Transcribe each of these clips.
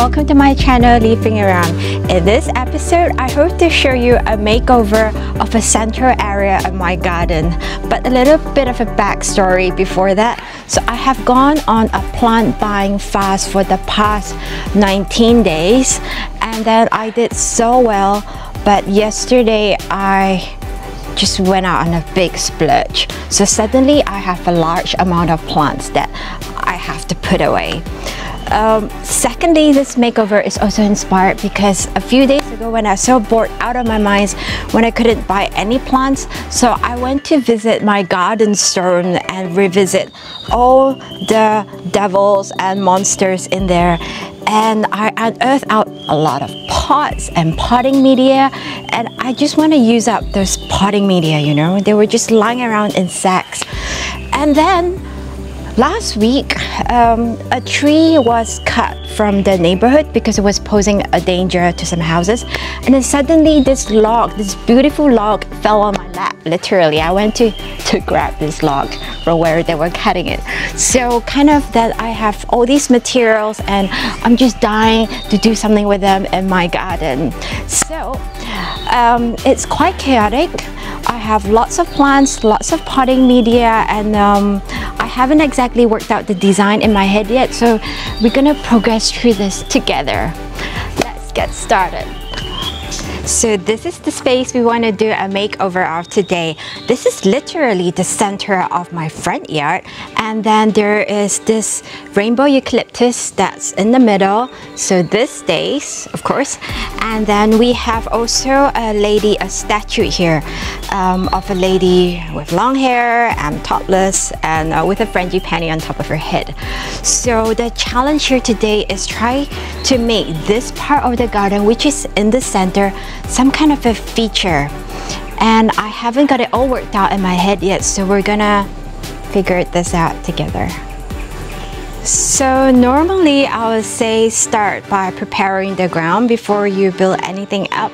welcome to my channel Leafing Around. In this episode, I hope to show you a makeover of a central area of my garden, but a little bit of a backstory before that. So I have gone on a plant buying fast for the past 19 days and then I did so well, but yesterday I just went out on a big splurge. So suddenly I have a large amount of plants that I have to put away. Um, secondly, this makeover is also inspired because a few days ago when I was so bored out of my mind when I couldn't buy any plants, so I went to visit my garden store and revisit all the devils and monsters in there and I unearthed out a lot of pots and potting media and I just want to use up those potting media, you know, they were just lying around in sacks. And then Last week, um, a tree was cut from the neighborhood because it was posing a danger to some houses. And then suddenly this log, this beautiful log fell on my lap, literally. I went to, to grab this log from where they were cutting it. So kind of that I have all these materials and I'm just dying to do something with them in my garden. So um, it's quite chaotic. I have lots of plants, lots of potting media and um, I haven't exactly worked out the design in my head yet so we're gonna progress through this together. Let's get started. So this is the space we want to do a makeover of today. This is literally the center of my front yard and then there is this rainbow eucalyptus that's in the middle. So this stays, of course. And then we have also a lady, a statue here um, of a lady with long hair and topless and uh, with a frangipani on top of her head. So the challenge here today is try to make this part of the garden, which is in the center, some kind of a feature and I haven't got it all worked out in my head yet so we're gonna figure this out together. So normally I would say start by preparing the ground before you build anything up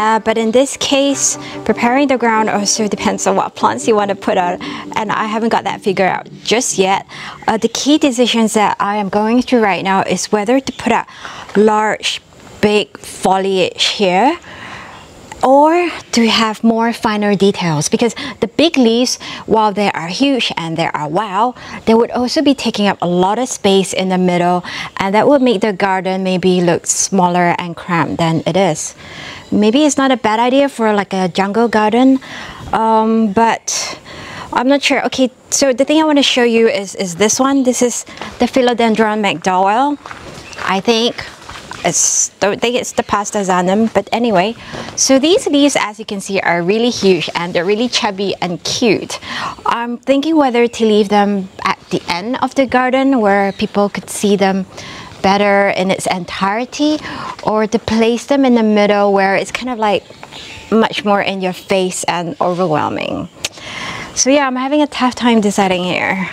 uh, but in this case, preparing the ground also depends on what plants you want to put on and I haven't got that figured out just yet. Uh, the key decisions that I am going through right now is whether to put a large big foliage here or to have more finer details because the big leaves while they are huge and they are wow they would also be taking up a lot of space in the middle and that would make the garden maybe look smaller and cramped than it is. Maybe it's not a bad idea for like a jungle garden um, but I'm not sure. Okay so the thing I want to show you is is this one. This is the philodendron McDowell I think I don't think it's the pastazanum, but anyway. So these leaves, as you can see, are really huge and they're really chubby and cute. I'm thinking whether to leave them at the end of the garden where people could see them better in its entirety or to place them in the middle where it's kind of like much more in your face and overwhelming. So yeah, I'm having a tough time deciding here.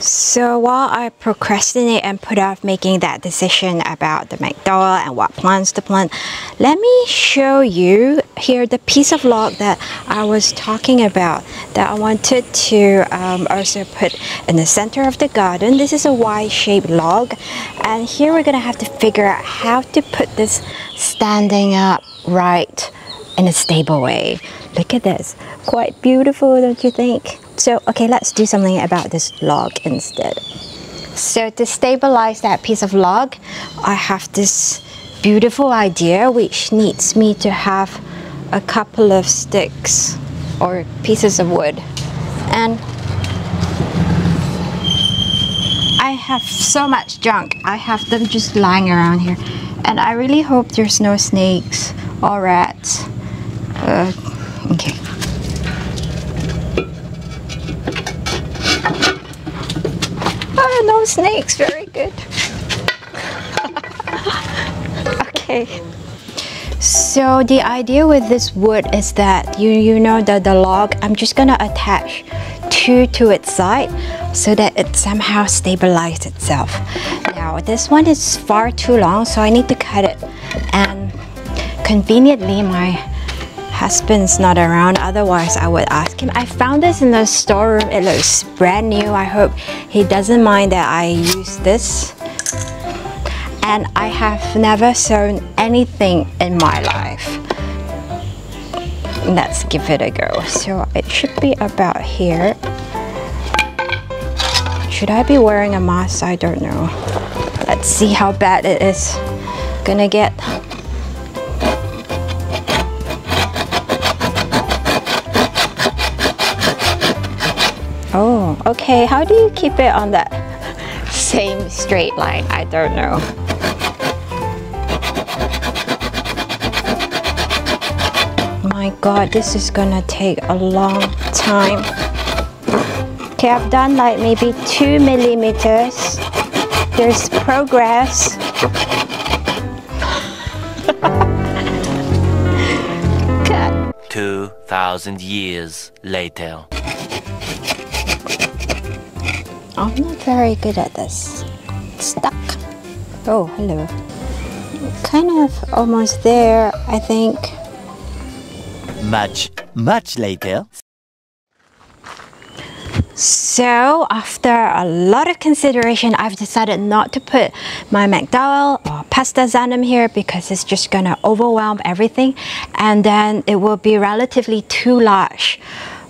So while I procrastinate and put off making that decision about the McDowell and what plants to plant, let me show you here the piece of log that I was talking about that I wanted to um, also put in the center of the garden. This is a Y-shaped log and here we're gonna have to figure out how to put this standing up right in a stable way. Look at this, quite beautiful don't you think? So, okay, let's do something about this log instead. So to stabilize that piece of log, I have this beautiful idea which needs me to have a couple of sticks or pieces of wood. And I have so much junk. I have them just lying around here. And I really hope there's no snakes or rats. Uh, okay. Oh, no snakes. Very good. okay. So the idea with this wood is that you you know that the log I'm just gonna attach two to its side so that it somehow stabilizes itself. Now this one is far too long so I need to cut it and conveniently my husband's not around otherwise I would ask him I found this in the storeroom it looks brand new I hope he doesn't mind that I use this and I have never sewn anything in my life. Let's give it a go. So it should be about here. Should I be wearing a mask? I don't know. Let's see how bad it is gonna get. Oh, okay. How do you keep it on that same straight line? I don't know. My god, this is gonna take a long time. Okay, I've done like maybe two millimeters. There's progress. God. 2,000 years later. I'm not very good at this. Stuck. Oh, hello. Kind of almost there, I think. Much, much later. So after a lot of consideration, I've decided not to put my McDowell or pastazanum here because it's just gonna overwhelm everything and then it will be relatively too large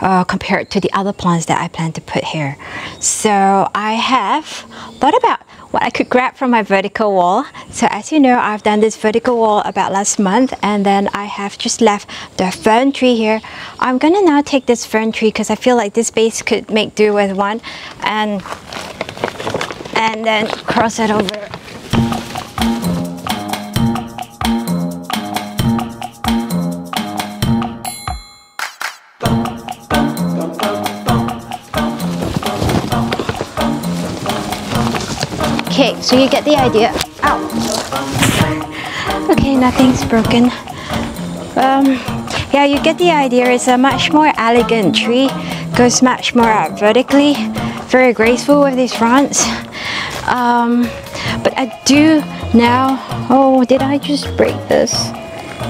uh, compared to the other plants that I plan to put here. So I have thought about what I could grab from my vertical wall. So as you know, I've done this vertical wall about last month and then I have just left the fern tree here. I'm gonna now take this fern tree because I feel like this base could make do with one and and then cross it over Okay, so you get the idea. Ow. Okay, nothing's broken. Um, yeah, you get the idea. It's a much more elegant tree. Goes much more out vertically. Very graceful with these fronds. Um, but I do now. Oh, did I just break this?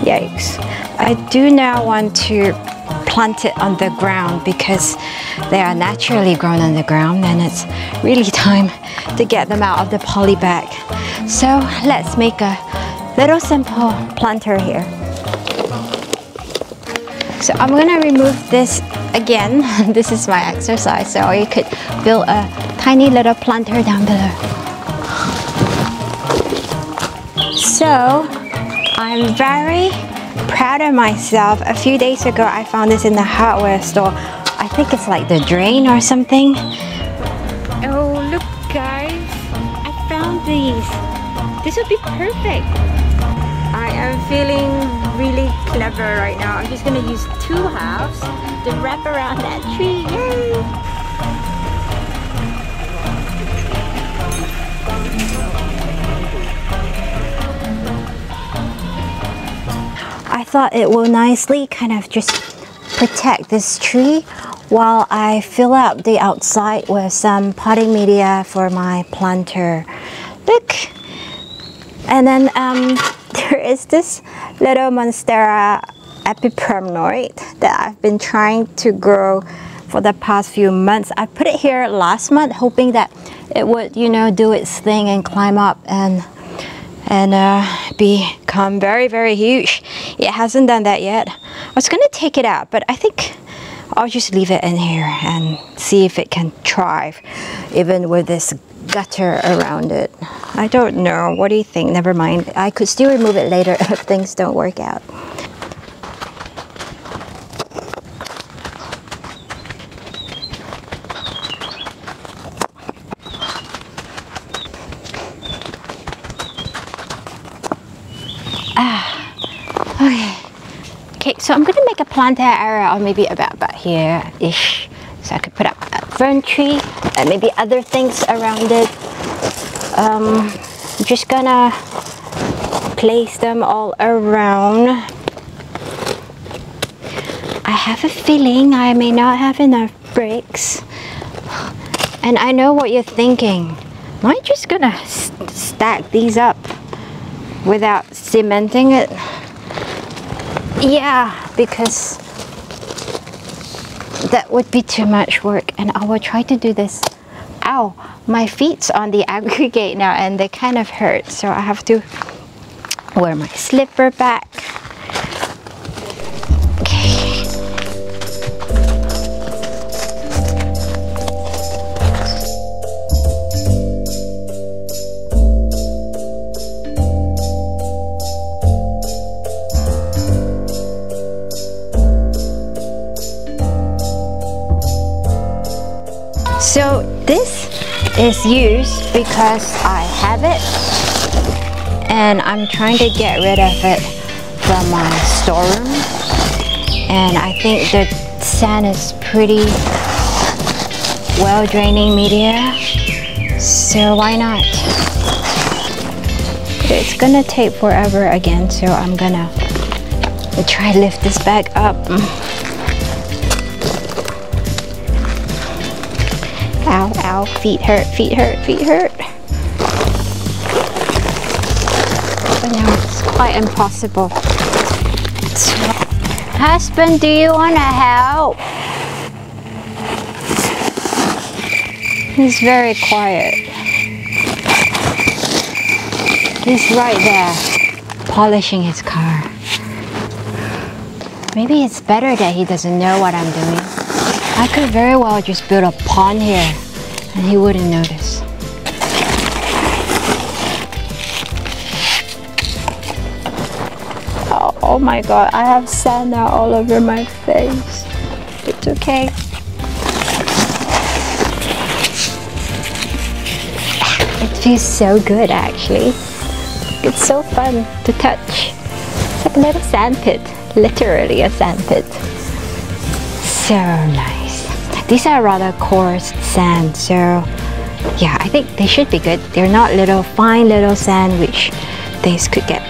Yikes! I do now want to plant it on the ground because they are naturally grown on the ground and it's really time to get them out of the poly bag. So let's make a little simple planter here. So I'm gonna remove this again. this is my exercise, so you could build a tiny little planter down below. So I'm very proud of myself. A few days ago, I found this in the hardware store. I think it's like the drain or something. Oh, look guys, I found these. This would be perfect. I am feeling really clever right now. I'm just gonna use two halves to wrap around that tree. Yay! I thought it will nicely kind of just protect this tree while I fill out the outside with some potting media for my planter. Look! And then um, there is this little Monstera epipremnoid that I've been trying to grow for the past few months. I put it here last month hoping that it would, you know, do its thing and climb up and and uh, become very, very huge. It hasn't done that yet. I was gonna take it out, but I think I'll just leave it in here and see if it can thrive, even with this gutter around it. I don't know. What do you think? Never mind. I could still remove it later if things don't work out. Okay. Okay, so I'm gonna make a planter area or maybe about about here-ish. So I could put up a fern tree and maybe other things around it. Um, I'm just gonna place them all around. I have a feeling I may not have enough bricks. And I know what you're thinking. Am I just gonna st stack these up without cementing it? Yeah, because that would be too much work and I will try to do this ow, my feet's on the aggregate now and they kind of hurt. So I have to wear my slipper back. This is used because I have it and I'm trying to get rid of it from my storeroom and I think the sand is pretty well draining media so why not? It's gonna take forever again so I'm gonna try lift this bag up feet hurt, feet hurt, feet hurt. But now it's quite impossible. Husband, do you want to help? He's very quiet. He's right there, polishing his car. Maybe it's better that he doesn't know what I'm doing. I could very well just build a pond here and he wouldn't notice. Oh, oh my god, I have sand now all over my face. It's okay. It feels so good actually. It's so fun to touch. It's like a little sand pit, literally a sand pit. So nice. These are rather coarse sand, so yeah, I think they should be good. They're not little fine little sand which things could get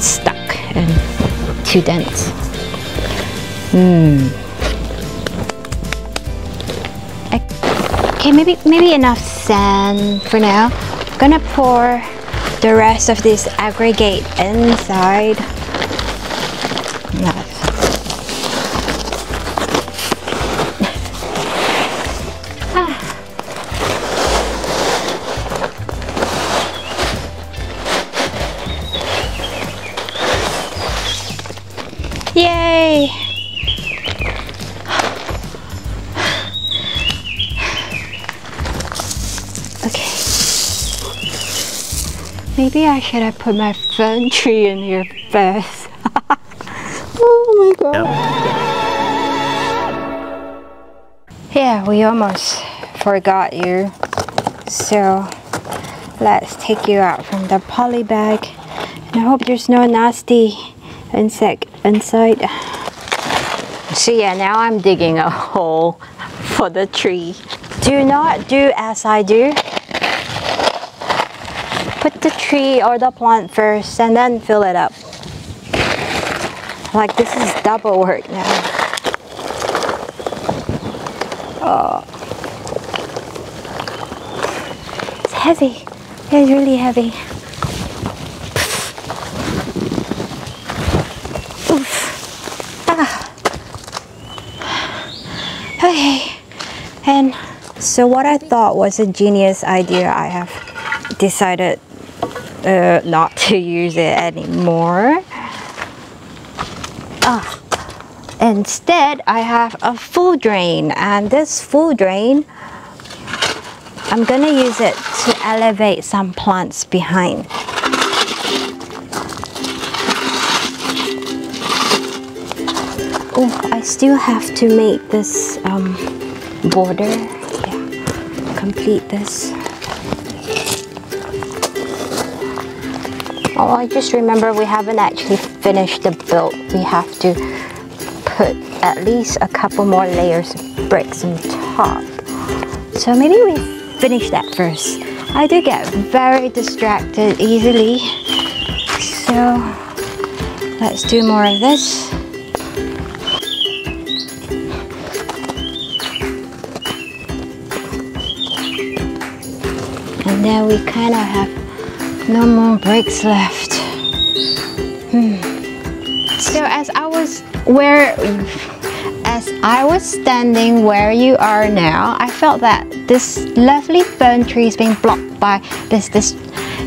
stuck and too dense. Hmm. Okay, maybe maybe enough sand for now. I'm gonna pour the rest of this aggregate inside. Maybe I put my fern tree in here first. oh my god. Yeah, we almost forgot you. So let's take you out from the poly bag. And I hope there's no nasty insect inside. So yeah, now I'm digging a hole for the tree. Do not do as I do. The tree or the plant first and then fill it up. Like this is double work now. Oh. It's heavy. It's really heavy. Ah. Okay, and so what I thought was a genius idea, I have decided uh, not to use it anymore. Ah, instead, I have a full drain, and this full drain, I'm gonna use it to elevate some plants behind. Oh, I still have to make this um, border. Yeah, complete this. Oh, I just remember we haven't actually finished the build. We have to put at least a couple more layers of bricks on top. So maybe we finish that first. I do get very distracted easily. So let's do more of this. and then we kind of have no more bricks left. Hmm. So as I was where as I was standing where you are now, I felt that this lovely fern tree is being blocked by this, this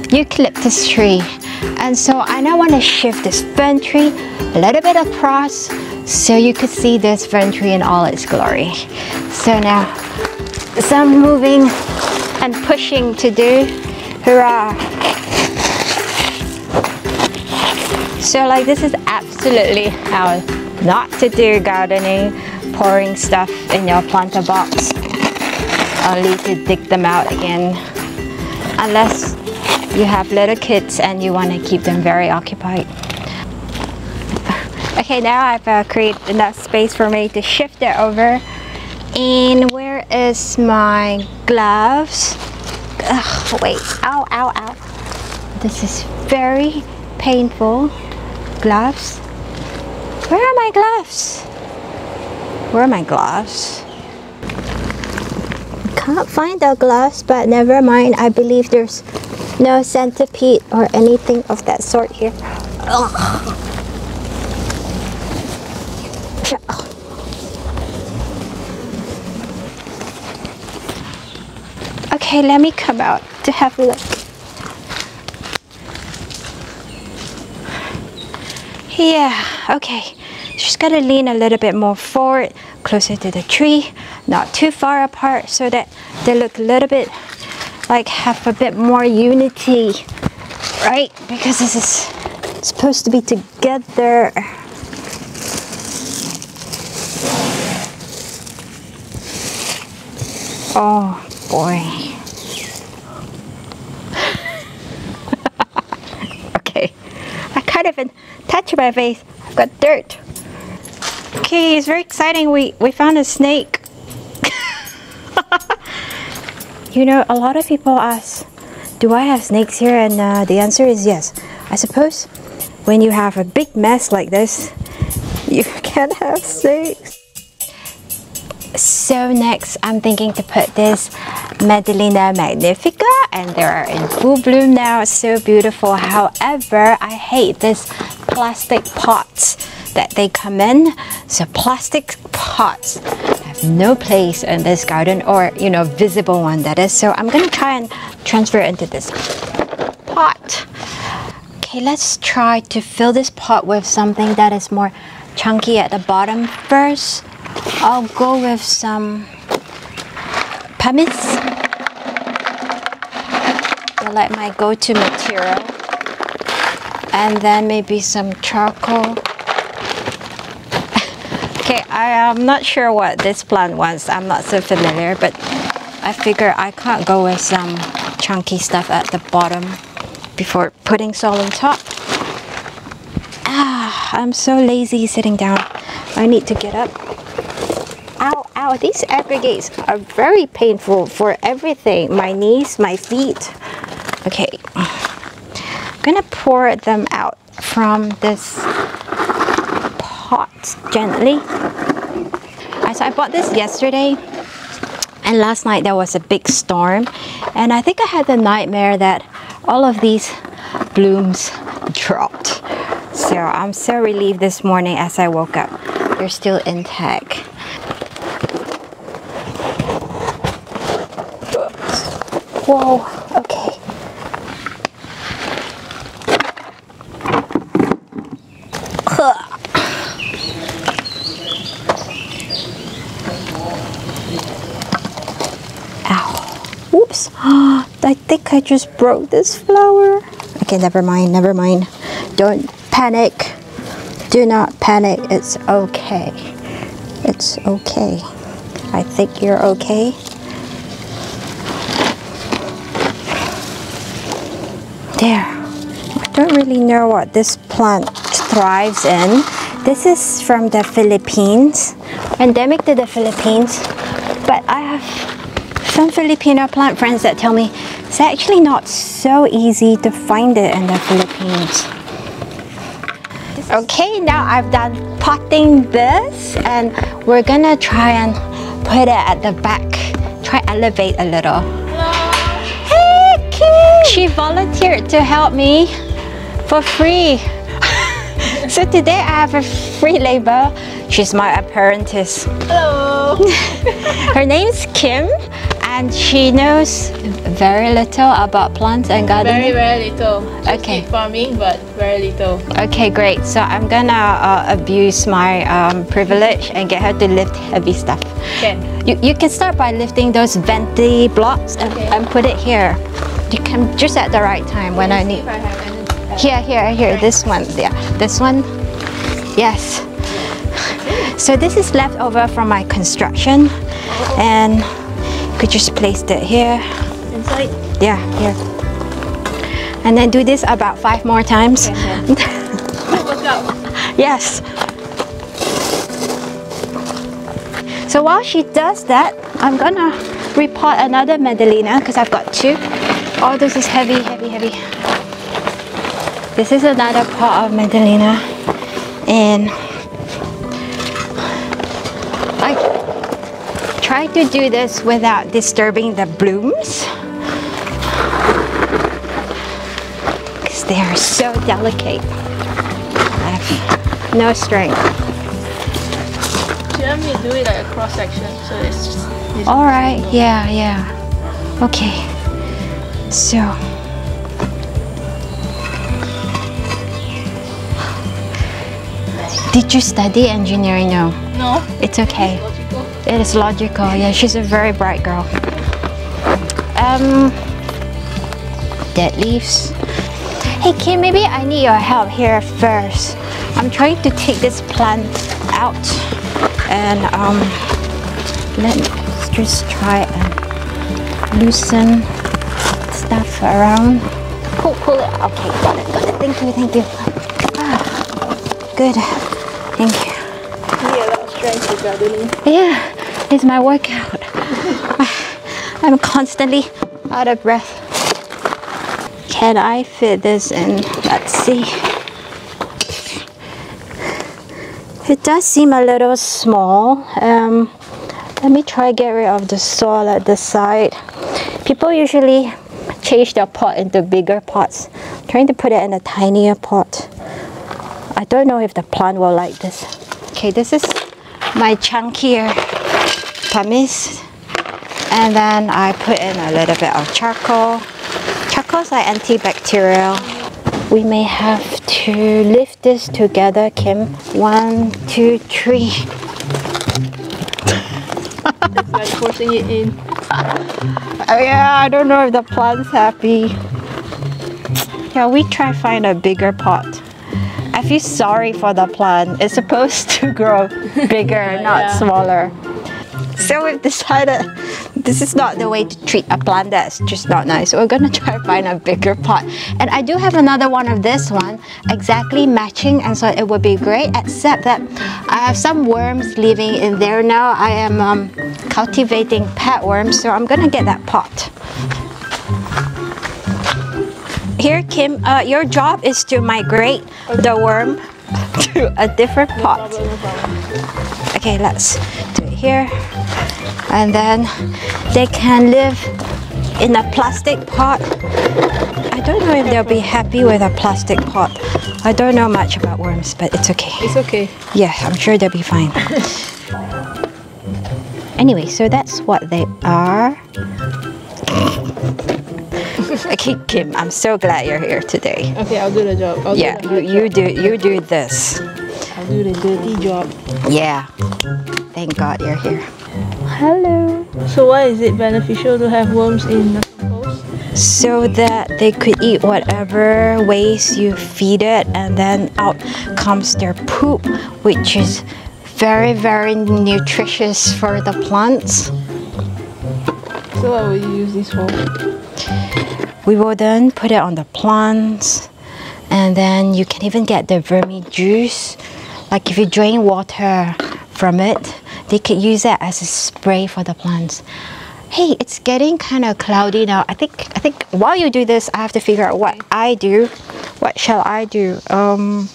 eucalyptus tree. And so I now want to shift this fern tree a little bit across so you could see this fern tree in all its glory. So now, some moving and pushing to do. Hurrah! So like this is absolutely how not to do gardening, pouring stuff in your planter box, only to dig them out again. Unless you have little kids and you want to keep them very occupied. Okay, now I've uh, created enough space for me to shift it over. And where is my gloves? Ugh, wait, ow, ow, ow. This is very painful. Gloves? Where are my gloves? Where are my gloves? Can't find the gloves, but never mind. I believe there's no centipede or anything of that sort here. Ugh. Okay, let me come out to have a look. Yeah, okay. Just gotta lean a little bit more forward, closer to the tree, not too far apart so that they look a little bit like have a bit more unity, right? Because this is supposed to be together. Oh boy. okay, I can't even touch my face. I've got dirt. Okay, it's very exciting. We we found a snake. you know, a lot of people ask, "Do I have snakes here?" And uh, the answer is yes. I suppose when you have a big mess like this, you can't have snakes. So next, I'm thinking to put this Medinilla magnifica and they are in full bloom now. so beautiful. However, I hate this plastic pots that they come in. So plastic pots have no place in this garden or, you know, visible one that is. So I'm to try and transfer into this pot. Okay, let's try to fill this pot with something that is more chunky at the bottom first. I'll go with some pumice. I like my go-to material. And then maybe some charcoal. okay, I am not sure what this plant wants. I'm not so familiar, but I figure I can't go with some chunky stuff at the bottom before putting soil on top. Ah, I'm so lazy sitting down. I need to get up. Ow, ow, these aggregates are very painful for everything. My knees, my feet. Okay, I'm gonna pour them out from this pot gently. So I bought this yesterday and last night there was a big storm and I think I had the nightmare that all of these blooms dropped. So I'm so relieved this morning as I woke up. They're still intact. Whoa, okay. Ow. Oops. I think I just broke this flower. Okay, never mind, never mind. Don't panic. Do not panic. It's okay. It's okay. I think you're okay. There. I don't really know what this plant thrives in. This is from the Philippines, endemic to the Philippines. But I have some Filipino plant friends that tell me it's actually not so easy to find it in the Philippines. Okay, now I've done potting this and we're gonna try and put it at the back. Try elevate a little. She volunteered to help me for free. so today I have a free labor. She's my apprentice. Hello. Her name's Kim and she knows very little about plants and gardening. very very little. Just Okay. farming, but very little. Okay, great. So I'm gonna uh, abuse my um, privilege and get her to lift heavy stuff. Can. You, you can start by lifting those venti blocks and, Okay. and put it here. You can just at the right time when I need. If I have any. Here, here, here. This one. Yeah, this one. Yes. So this is left over from my construction, and you could just place it here. Inside. Yeah, here. And then do this about five more times. Yes. So while she does that, I'm gonna repot another Medinilla because I've got two. Oh, this is heavy, heavy, heavy. This is another part of Medinilla, and I try to do this without disturbing the blooms because they are so delicate. I have no strength. Do you want me to do it like a cross section? So it's just. It's All right, yeah, yeah. Okay. So Did you study engineering? No. No. It's okay. Logical. It is logical. Yeah, she's a very bright girl. Um, dead leaves. Hey Kim, maybe I need your help here first. I'm trying to take this plant out, and um, let's just try and loosen around. Pull, pull it. Okay, got it, got it. Thank you, thank you. Ah, good. Thank you. You need a lot of strength for gardening. Yeah, it's my workout. I'm constantly out of breath. Can I fit this in? Let's see. It does seem a little small. Um, let me try get rid of the soil at the side. People usually change their pot into bigger pots. I'm trying to put it in a tinier pot. I don't know if the plant will like this. Okay, this is my chunkier pumice. And then I put in a little bit of charcoal. Charcoal's like antibacterial. We may have to lift this together, Kim. One, two, three. It's like forcing it in. Oh yeah, I don't know if the plant's happy. Yeah, we try to find a bigger pot. I feel sorry for the plant. It's supposed to grow bigger, not Yeah. smaller. So we've decided this is not the way to treat a plant that's just not nice. We're gonna try to find a bigger pot. And I do have another one of this one, exactly matching, and so it would be great, except that I have some worms living in there now. I am um, cultivating pet worms, so I'm gonna get that pot. Here, Kim, uh, your job is to migrate the worm to a different pot. Problem, no problem. Okay, let's do it here. And then they can live in a plastic pot. I don't know if they'll be happy with a plastic pot. I don't know much about worms, but it's okay. It's okay. Yeah, I'm sure they'll be fine. anyway, so that's what they are. okay, Kim, I'm so glad you're here today. Okay, I'll do the job. I'll Yeah, do you, you do you do this. I'll do the dirty job. Yeah. Thank God you're here. Hello. So why is it beneficial to have worms in the compost? So that they could eat whatever waste you feed it, and then out comes their poop, which is very, very nutritious for the plants. So what will you use this for? We will then put it on the plants, and then you can even get the vermi juice. Like if you drain water from it, they could use that as a spray for the plants. Hey, it's getting kind of cloudy now. I think I think while you do this, I have to figure out what I do. What shall I do? Um.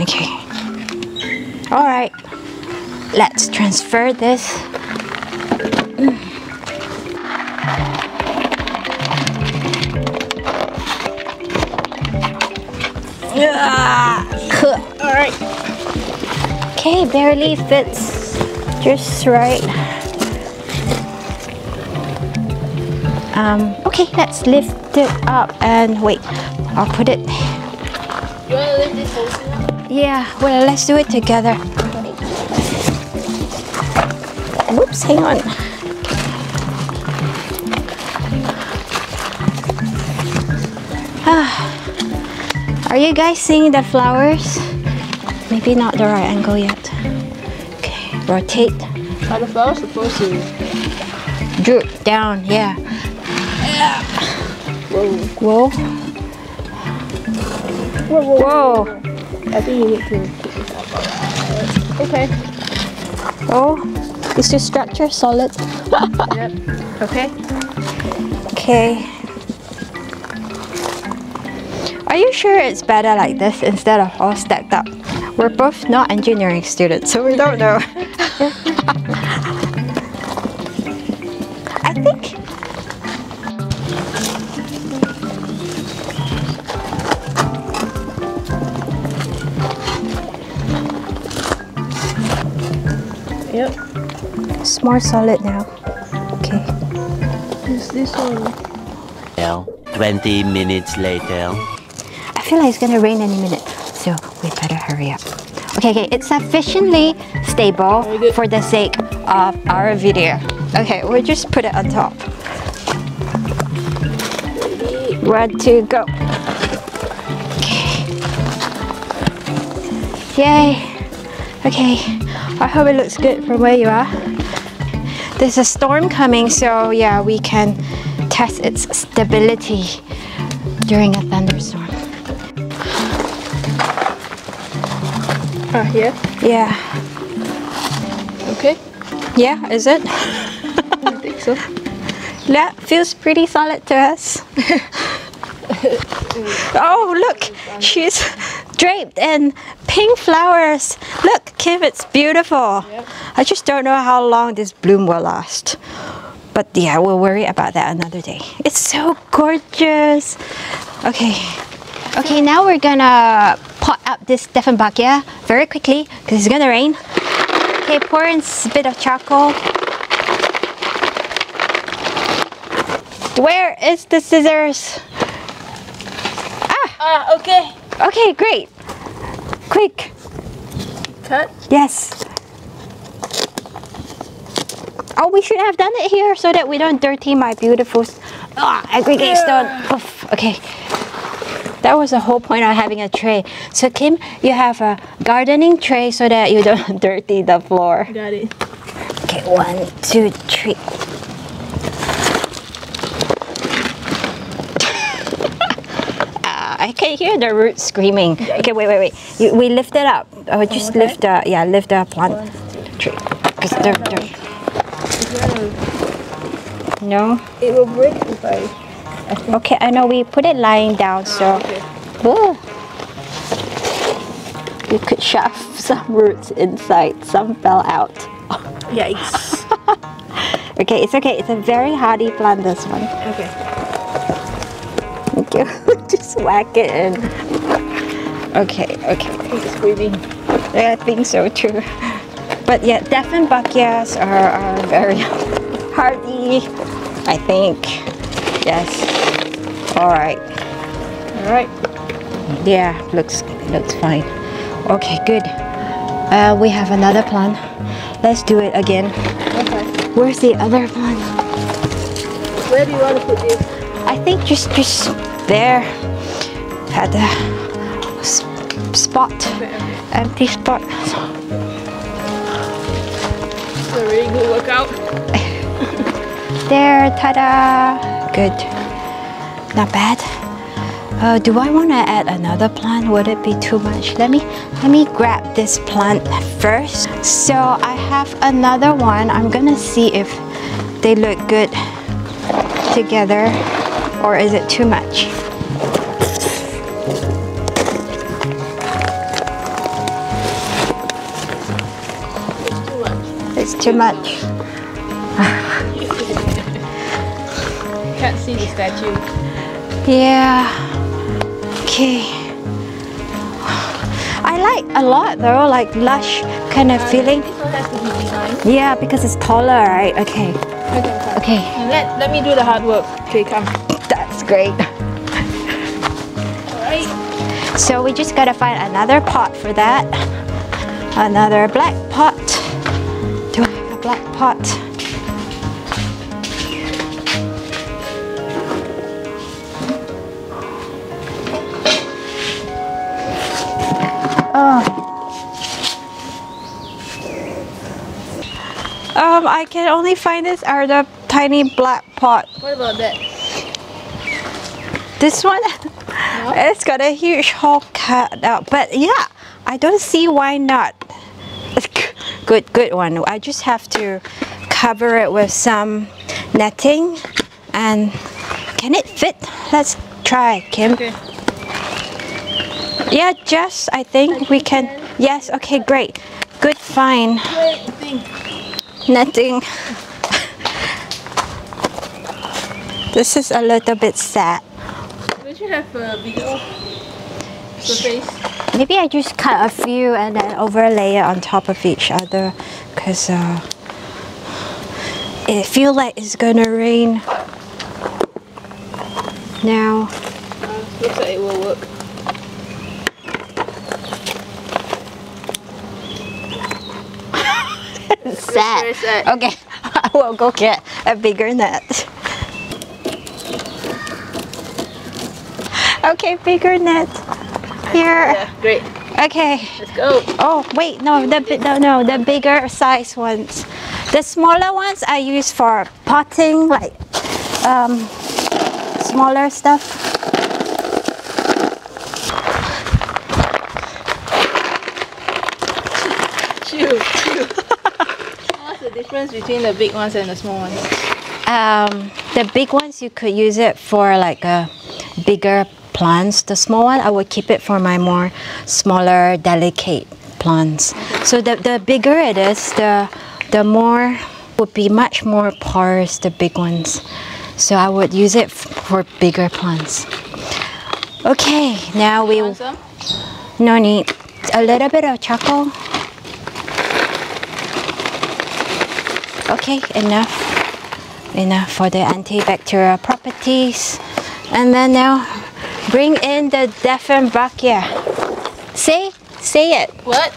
Okay. All right. Let's transfer this. Yeah. Alright. Okay, barely fits just right. Um, okay, let's lift it up and wait. I'll put it. You wanna lift this whole thing up? Yeah, well, let's do it together. Oops, hang on. Are you guys seeing the flowers? Maybe not the right angle yet. Okay, rotate. Are the flowers supposed to? Droop down, yeah. Whoa. Whoa. Whoa, whoa, Whoa. I think you need to keep this up. Okay. Oh, is the structure solid? Yep. Okay. Okay. Are you sure it's better like this instead of all stacked up? We're both not engineering students, so we don't know. I think Yep. it's more solid now. Okay. This this one. Now, 20 minutes later. Feel like it's gonna rain any minute, so we better hurry up. Okay, okay, it's sufficiently stable for the sake of our video. Okay, we'll just put it on top. One, two, go. Okay. Yay. Okay, I hope it looks good from where you are. There's a storm coming, so yeah, we can test its stability during a thunderstorm. Ah, here. Yeah. Okay. Yeah, is it? I think so. That feels pretty solid to us. oh, look, she's draped in pink flowers. Look, Kim, it's beautiful. Yep. I just don't know how long this bloom will last. But yeah, we'll worry about that another day. It's so gorgeous. Okay. Okay, now we're gonna up this Dieffenbachia very quickly because it's gonna rain. Okay, pour in a bit of charcoal. Where is the scissors? Ah, Ah, okay. okay, great. Quick. Cut. Yes. Oh, we should have done it here so that we don't dirty my beautiful ah, aggregate stone. Oof. Okay. That was the whole point of having a tray. So Kim, you have a gardening tray so that you don't dirty the floor. Got it. Okay, one, two, three. Ah, I can hear the roots screaming. Okay, wait, wait, wait. You, we lift it up. Oh, just okay. lift the yeah, lift the plant tree. Cause they're, they're, no. It will break if I. I think. Okay, I know we put it lying down, so ah, Okay. Ooh. you could shove some roots inside. Some fell out. Yikes. Okay, it's okay. It's a very hardy plant. This one. okay. Thank you. Just whack it in. Okay, okay. It's breathing. Yeah, I think so too. But yeah, Dieffenbachias are, are very hardy, I think. Yes. All right. All right. Yeah, looks looks fine. Okay, good. Uh, we have another plant. Let's do it again. Okay. Where's the other plant? Where do you want to put this? I think just just there at the spot, empty spot. It's a really good workout. There, ta-da! Good. Not bad. Uh, do I want to add another plant? Would it be too much? Let me let me grab this plant first. So I have another one. I'm gonna see if they look good together, or is it too much? It's too much. It's too much. Can't see the statue. Yeah. Okay. I like a lot though, like lush kind of feeling. This one has to be designed. Yeah, because it's taller, right? Okay. Okay. Okay. Let, let me do the hard work. Okay, come. That's great. Alright. So we just gotta find another pot for that. Another black pot. Do I have a black pot? Um, I can only find this are the tiny black pot. What about that? This one, it's got a huge hole cut out. But yeah, I don't see why not. Good, good one. I just have to cover it with some netting. And can it fit? Let's try, Kim. Okay. Yeah, Jess, I think we can. Yes, okay, great. Good, fine. Wait, thing. Netting. This is a little bit sad. Don't you have a bigger surface? Maybe I just cut a few and then overlay it on top of each other because uh, it feel like it's gonna rain now. Uh, looks like it will work. Very. Okay, I will go get a bigger net. Okay, bigger net. Here. Yeah, great. Okay. Let's go. Oh wait, no, the no, no, the bigger size ones. The smaller ones I use for potting, like um, smaller stuff. Difference between the big ones and the small ones? Um, the big ones you could use it for like a bigger plants. The small one I would keep it for my more smaller, delicate plants. So the the bigger it is, the the more would be much more porous. The big ones. So I would use it for bigger plants. Okay, now we no need a little bit of charcoal. Okay, enough. Enough for the antibacterial properties. And then now bring in the Dieffenbachia. Say, say it. What?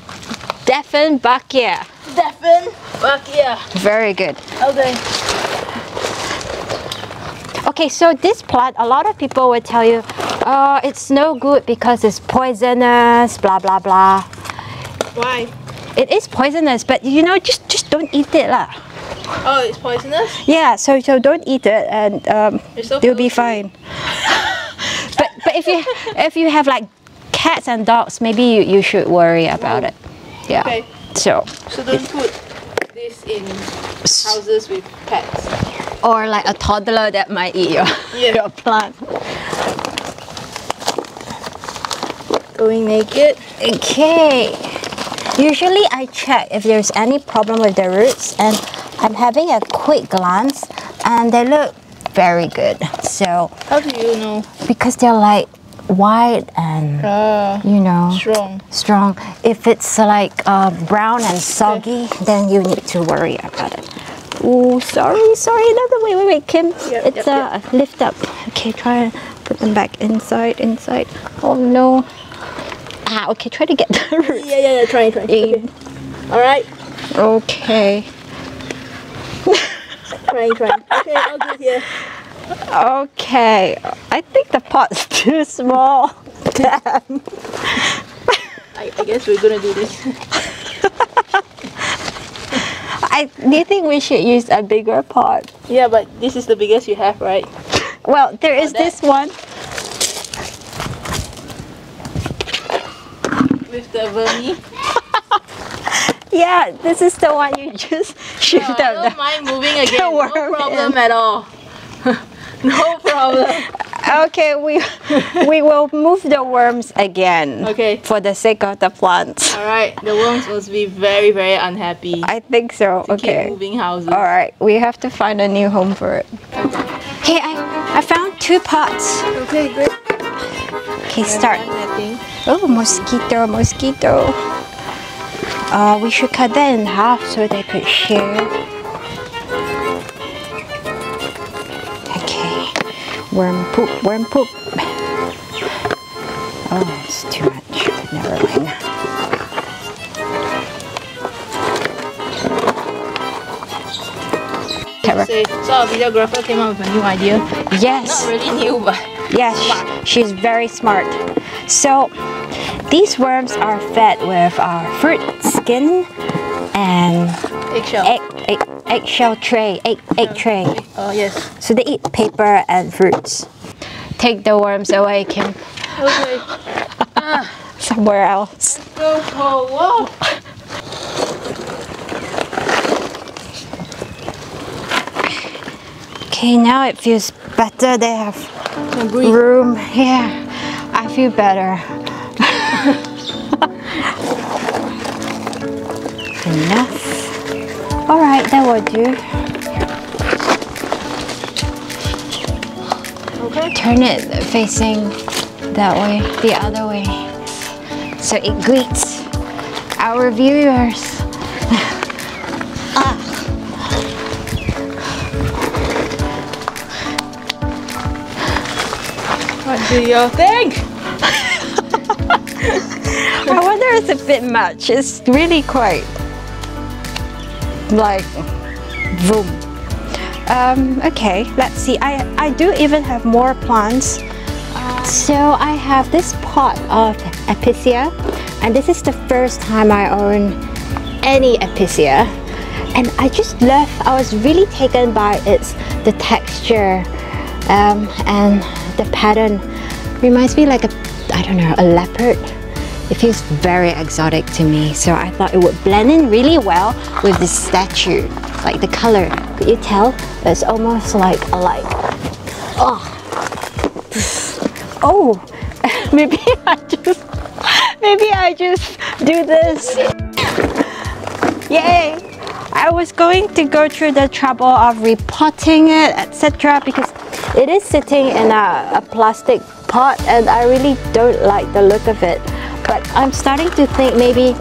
Fuck yeah. Very good. Okay. Okay, so this plant, a lot of people will tell you, oh, it's no good because it's poisonous, blah, blah, blah. Why? It is poisonous, but you know, just just don't eat it lah. Oh, it's poisonous? Yeah, so so don't eat it, and um, so you'll be fine. but but if you if you have like cats and dogs, maybe you, you should worry about it. Yeah. Okay. So So don't put this in houses with pets. or like a toddler that might eat your, Yeah. your plant. Going naked. Okay. Usually I check if there's any problem with the roots and I'm having a quick glance and they look very good. So How do you know? because they're like white and Ah, you know strong. strong. If it's like uh, brown and soggy, then you need to worry about it. Oh, sorry, sorry. No, no, wait, wait, wait, Kim. Yep, it's yep, uh, lift up. Okay, try and put them back inside, inside. Oh no. Ah, okay. Try to get the roots Yeah, yeah, yeah. Try, try. Okay. All right. Okay. Trying, trying. Okay, all good here. Okay. I think the pot's too small. Damn. I, I guess we're gonna do this. I do you think we should use a bigger pot? yeah, but this is the biggest you have, right? Well, there is this one. With the vermi. Yeah, this is the one you just shoot No, I don't mind moving again. No problem in. at all. no problem. Okay, we we will move the worms again. Okay. For the sake of the plants. All right, the worms must be very, very unhappy. I think so. Okay. Keep moving houses. All right, we have to find a new home for it. Okay, I I found two pots. Okay, great. Okay, start. Oh, mosquito, mosquito. Uh, we should cut that in half so they could share. Okay. Worm poop, worm poop. Oh, it's too much. Never mind. So our videographer came up with a new idea. Yes. Not really new, but Yes, she's very smart. So these worms are fed with uh, fruit skin and eggshell. egg, egg eggshell tray, egg, egg tray. Oh yes. So they eat paper and fruits. Take the worms away, Kim. Okay. Somewhere else. Go for a walk. Okay, now it feels better. They have room. here. I feel better. Enough. All right, that will do. Okay. Turn it facing that way, the other way. So it greets our viewers. Do you think? I wonder it's a bit much. It's really quite like boom. Um, okay, let's see. I, I do even have more plants. So I have this pot of Episcia, and this is the first time I own any Episcia. And I just love, I was really taken by its, the texture um, and the pattern. Reminds me like a, I don't know, a leopard. It feels very exotic to me, so I thought it would blend in really well with this statue, like the color. Could you tell? It's almost like a like. Oh, oh, maybe I just, maybe I just do this. Yay! I was going to go through the trouble of repotting it, etc., because it is sitting in a, a plastic pot, and I really don't like the look of it. But I'm starting to think maybe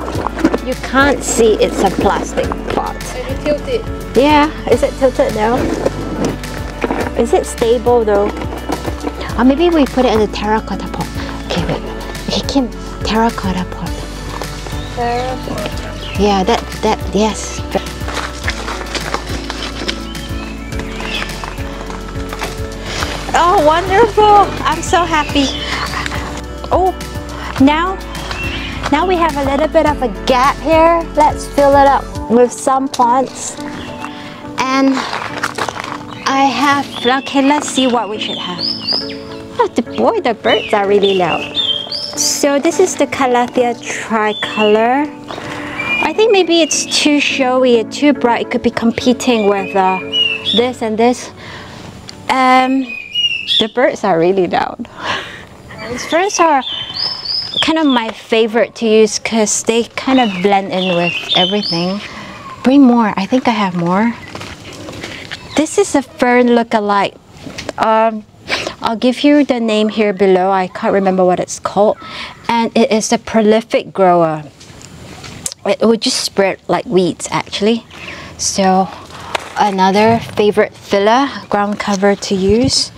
you can't see it's a plastic pot. Let me tilt it. Yeah, is it tilted now? Is it stable though? Or maybe we put it in a terracotta pot. Okay, wait. Okay, Kim, terracotta pot. Terracotta. Yeah, that, that, yes. Oh, wonderful. I'm so happy. Oh, now, now we have a little bit of a gap here. Let's fill it up with some plants. And I have, okay, let's see what we should have. Oh, the, boy, the birds are really loud. So this is the Calathea tricolor. I think maybe it's too showy too bright. It could be competing with uh, this and this. Um, the birds are really loud. These birds are kind of my favorite to use because they kind of blend in with everything. Bring more. I think I have more. This is a fern look-alike. Um, I'll give you the name here below. I can't remember what it's called. And it is a prolific grower. It will just spread like weeds actually. So another favorite filler ground cover to use.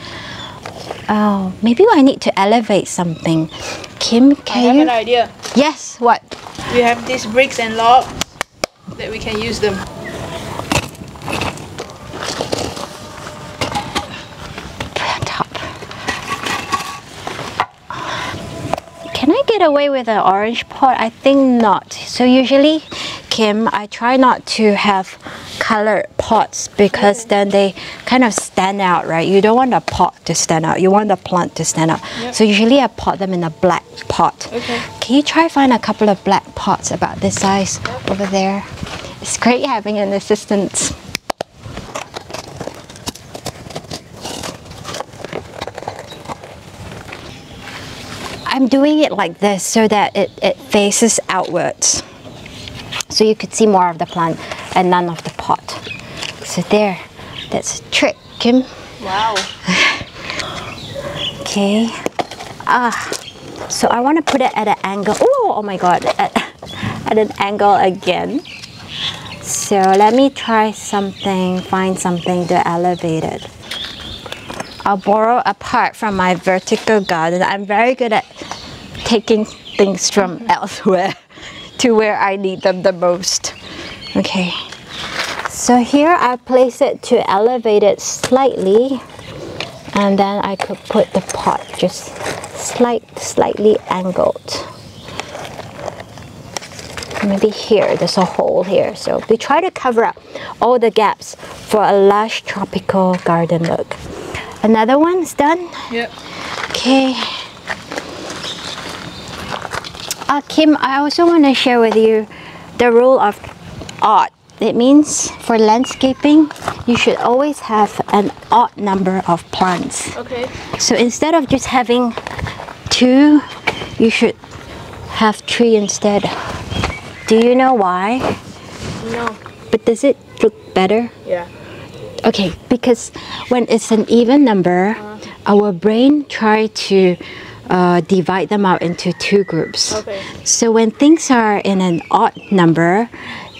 Oh, maybe I need to elevate something. Kim, can I have you? an idea. Yes, what? We have these bricks and logs that we can use them. top. Can I get away with an orange pot? I think not. So usually, Kim, I try not to have colored pots because then they kind of stand out, right? You don't want the pot to stand out. You want the plant to stand out. Yep. So usually I pot them in a black pot. Okay. Can you try find a couple of black pots about this size over there? It's great having an assistant. I'm doing it like this so that it, it faces outwards. So you could see more of the plant and none of the pot. So there, that's a trick, Kim. Wow. Okay. Ah, So I want to put it at an angle. Oh, oh my god, at, at an angle again. So let me try something, find something to elevate it. I'll borrow a part from my vertical garden. I'm very good at taking things from elsewhere to where I need them the most. Okay. So here I place it to elevate it slightly and then I could put the pot just slight, slightly angled. Maybe here, there's a hole here. So we try to cover up all the gaps for a lush tropical garden look. Another one's done. Yep. Okay. Uh, Kim, I also want to share with you the rule of odd. It means for landscaping, you should always have an odd number of plants. Okay. So instead of just having two, you should have three instead. Do you know why? No. But does it look better? Yeah. Okay, because when it's an even number, our brain try to uh, divide them out into two groups. Okay. So when things are in an odd number,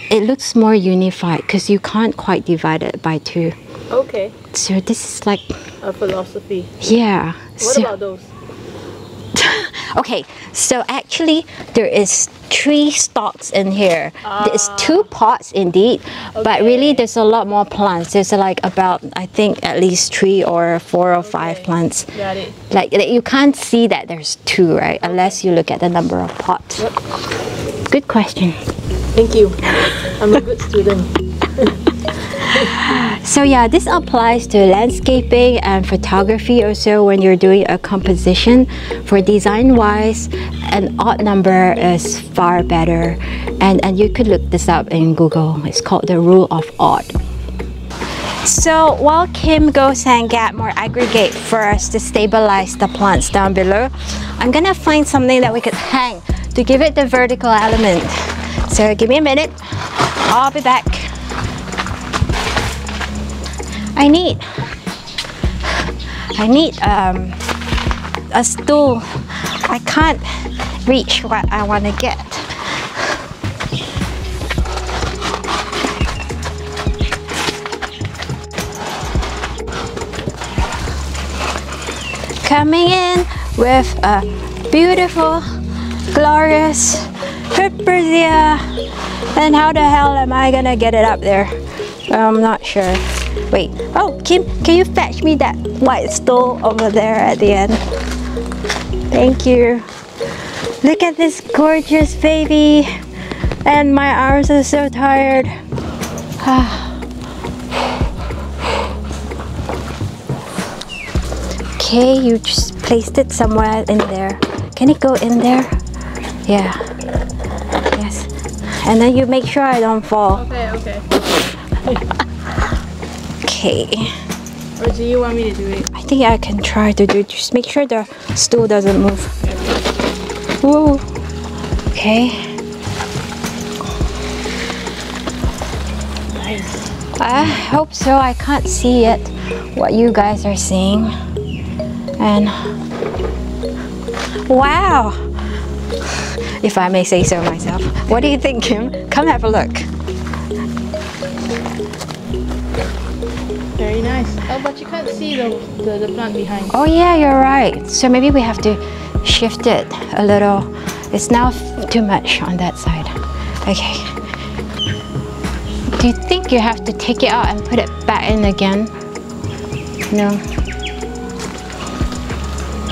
it looks more unified because you can't quite divide it by two. Okay. So this is like, A philosophy. yeah. What so, about those? okay, so actually there is three stalks in here. There's ah. two pots indeed, but really there's a lot more plants. There's like about I think at least three or four or five plants. Got it. Like you can't see that there's two, right? Unless you look at the number of pots. Yep. Good question. Thank you. I'm a good student. So yeah, this applies to landscaping and photography also when you're doing a composition. For design wise, an odd number is far better. And, and you could look this up in Google. It's called the rule of odd. So while Kim goes and get more aggregate first to stabilize the plants down below, I'm gonna find something that we could hang to give it the vertical element. So give me a minute. I'll be back. I need I need um, a stool. I can't reach what I want to get. Coming in with a beautiful, glorious Huperzia. And how the hell am I gonna get it up there? I'm not sure. Wait. Oh, Kim, can you fetch me that white stool over there at the end? Thank you. Look at this gorgeous baby. And my arms are so tired. okay, you just placed it somewhere in there. Can it go in there? Yeah. Yes. And then you make sure I don't fall. Okay, okay. Okay. Or do you want me to do it? I think I can try to do just make sure the stool doesn't move. Whoa. Okay. Nice. I hope so. I can't see yet what you guys are seeing. And wow. If I may say so myself. What do you think, Kim? Come have a look. Oh, but you can't see the, the, the plant behind. Oh yeah, you're right. So maybe we have to shift it a little. It's now too much on that side. Okay. Do you think you have to take it out and put it back in again? No.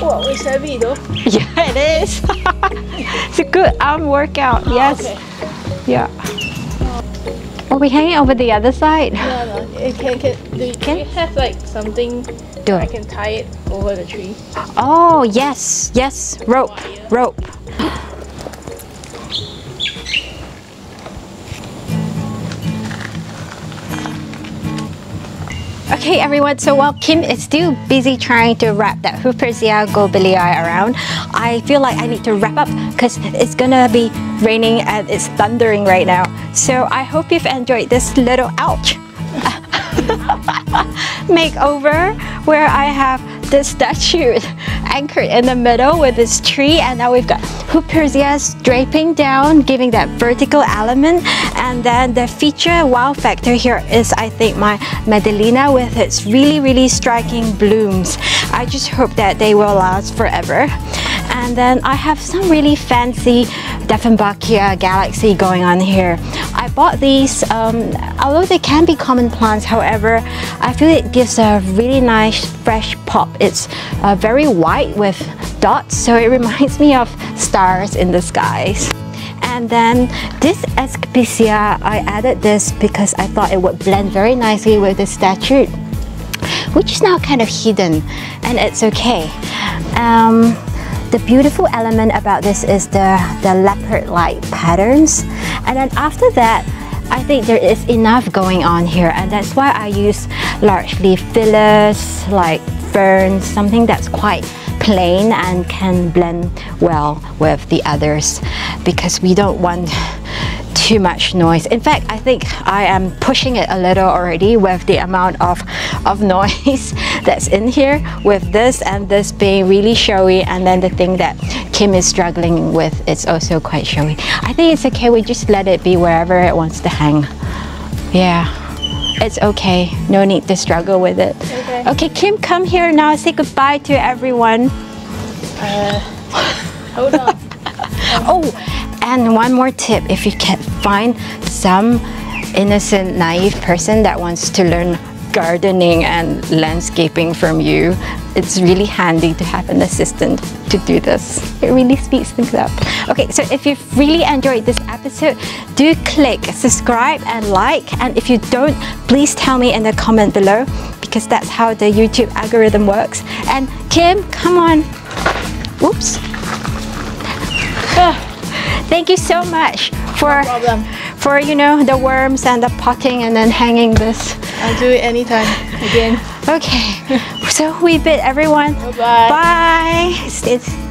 Wow, it's heavy though. Yeah, it is. it's a good arm workout. Oh, yes. Okay. Yeah. Are we hanging over the other side? No, no. It can, can, do, do Can? do you have like something Do I can tie it over the tree? Oh, yes, yes. Rope, rope. Okay, everyone. So while Kim is still busy trying to wrap that Huperzia goebelii around, I feel like I need to wrap up because it's gonna be raining and it's thundering right now. So I hope you've enjoyed this little ouch makeover where I have this statue anchored in the middle with this tree and now we've got Huperzias draping down, giving that vertical element. And then the feature wow factor here is I think my Medinilla with its really, really striking blooms. I just hope that they will last forever. And then I have some really fancy Dieffenbachia Galaxy going on here. I bought these, um, although they can be common plants, however, I feel it gives a really nice fresh pop. It's uh, very white with dots, so it reminds me of stars in the skies. And then this Escapisia, I added this because I thought it would blend very nicely with the statue, which is now kind of hidden, and it's okay. Um, the beautiful element about this is the, the leopard-like patterns. And then after that, I think there is enough going on here and that's why I use largely fillers like ferns, something that's quite plain and can blend well with the others because we don't want too much noise. In fact, I think I am pushing it a little already with the amount of, of noise that's in here with this and this being really showy and then the thing that Kim is struggling with is also quite showy. I think it's okay, we just let it be wherever it wants to hang. Yeah, it's okay. No need to struggle with it. Okay. Okay, Kim, come here now. Say goodbye to everyone. Uh, hold on. Oh, and one more tip if you can find some innocent, naive person that wants to learn gardening and landscaping from you, it's really handy to have an assistant to do this. It really speeds things up. Okay, so if you've really enjoyed this episode, do click subscribe and like. And if you don't, please tell me in the comment below because that's how the YouTube algorithm works. And Kim, come on. Oops. Ah, Thank you so much for problem. for you know the worms and the potting and then hanging this. I'll do it anytime again. Okay, so we bid everyone. Bye-bye. Bye. It's, it's